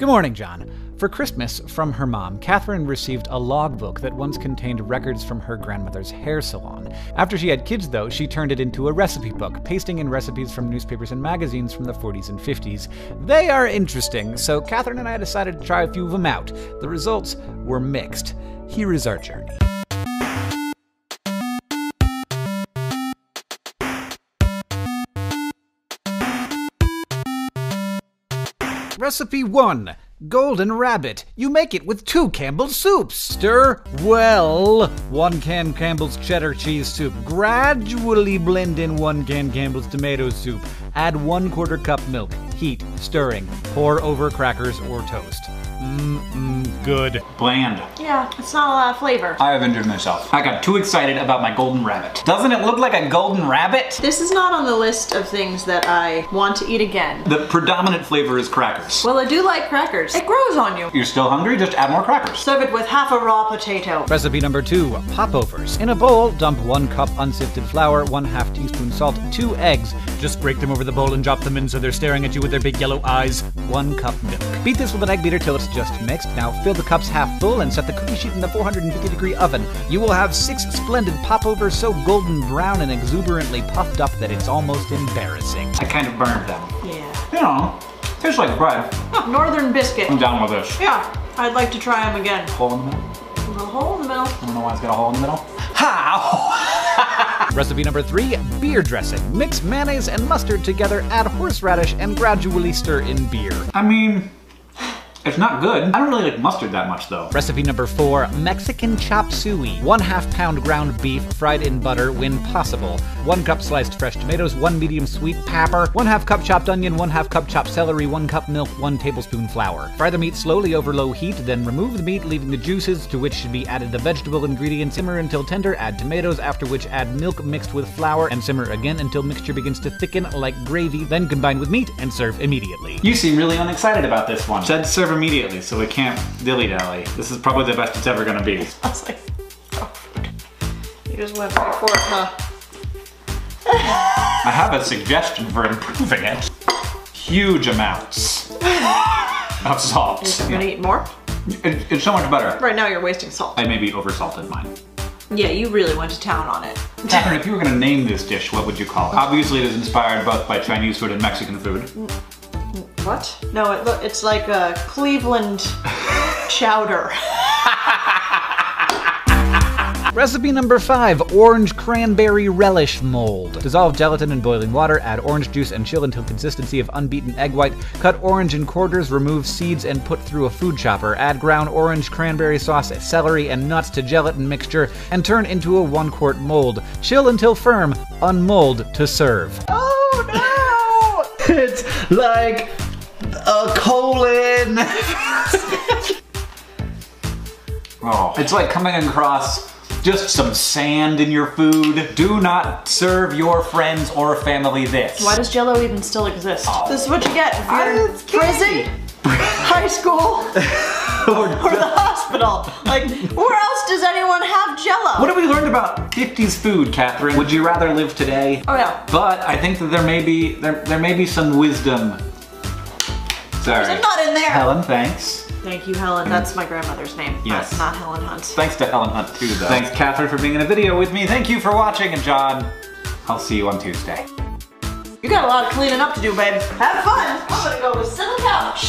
Good morning, John. For Christmas, from her mom, Catherine received a logbook that once contained records from her grandmother's hair salon. After she had kids, though, she turned it into a recipe book, pasting in recipes from newspapers and magazines from the 40s and 50s. They are interesting, so Catherine and I decided to try a few of them out. The results were mixed. Here is our journey. Recipe 1 Golden Rabbit. You make it with two Campbell's soups. Stir well one can Campbell's cheddar cheese soup. Gradually blend in one can Campbell's tomato soup. Add one quarter cup milk. Heat, stirring. Pour over crackers or toast. Mmm, good. Bland. Yeah, it's not a lot of flavor. I have injured myself. I got too excited about my golden rabbit. Doesn't it look like a golden rabbit? This is not on the list of things that I want to eat again. The predominant flavor is crackers. Well, I do like crackers. It grows on you. You're still hungry? Just add more crackers. Serve it with half a raw potato. Recipe number two popovers. In a bowl, dump one cup unsifted flour, one half teaspoon salt, two eggs. Just break them over the bowl and drop them in so they're staring at you with their big yellow eyes. One cup milk. Beat this with an egg beater till it's just mixed. Now fill the cups half full and set the cookie sheet in the 450 degree oven. You will have six splendid popovers so golden brown and exuberantly puffed up that it's almost embarrassing. I kind of burned them. Yeah. You know, tastes like bread. Oh, Northern biscuit. I'm down with this. Yeah, I'd like to try them again. Hole in the middle? A hole in the middle. I don't know why it's got a hole in the middle. How? Recipe number three beer dressing. Mix mayonnaise and mustard together, add horseradish, and gradually stir in beer. I mean, it's not good. I don't really like mustard that much though. Recipe number four Mexican chop suey. One half pound ground beef fried in butter when possible. One cup sliced fresh tomatoes, one medium sweet pepper, one half cup chopped onion, one half cup chopped celery, one cup milk, one tablespoon flour. Fry the meat slowly over low heat, then remove the meat, leaving the juices, to which should be added the vegetable ingredients. Simmer until tender, add tomatoes, after which add milk mixed with flour, and simmer again until mixture begins to thicken like gravy, then combine with meat and serve immediately. You seem really unexcited about this one. Said serve immediately, so we can't dilly-dally. This is probably the best it's ever gonna be. I was like, oh, you just went for it, huh? I have a suggestion for improving it. Huge amounts of salt. I'm gonna eat more. It- it's so much better. Right now you're wasting salt. I maybe oversalted mine. Yeah, you really went to town on it. Catherine, if you were gonna name this dish, what would you call it? Obviously it is inspired both by Chinese food and Mexican food. Mm. What? No, it look it's like a Cleveland chowder. Recipe number five orange cranberry relish mold. Dissolve gelatin in boiling water, add orange juice, and chill until consistency of unbeaten egg white. Cut orange in quarters, remove seeds, and put through a food chopper. Add ground orange, cranberry sauce, celery, and nuts to gelatin mixture, and turn into a one quart mold. Chill until firm, unmold to serve. Oh no! it's like a colon. oh, it's like coming across just some sand in your food. Do not serve your friends or family this. Why does Jello even still exist? Oh. This is what you get if I- you're in prison, high school, or the hospital. Like, where else does anyone have Jello? What have we learned about 50s food, Catherine? Would you rather live today? Oh yeah. But I think that there may be there, there may be some wisdom. Sorry. There's a nut in there. Helen, thanks. Thank you, Helen. That's my grandmother's name. Yes. Not, not Helen Hunt. Thanks to Helen Hunt too, though. Thanks, Catherine, for being in a video with me. Thank you for watching, and John, I'll see you on Tuesday. You got a lot of cleaning up to do, babe. Have fun. I'm gonna go sit on the couch.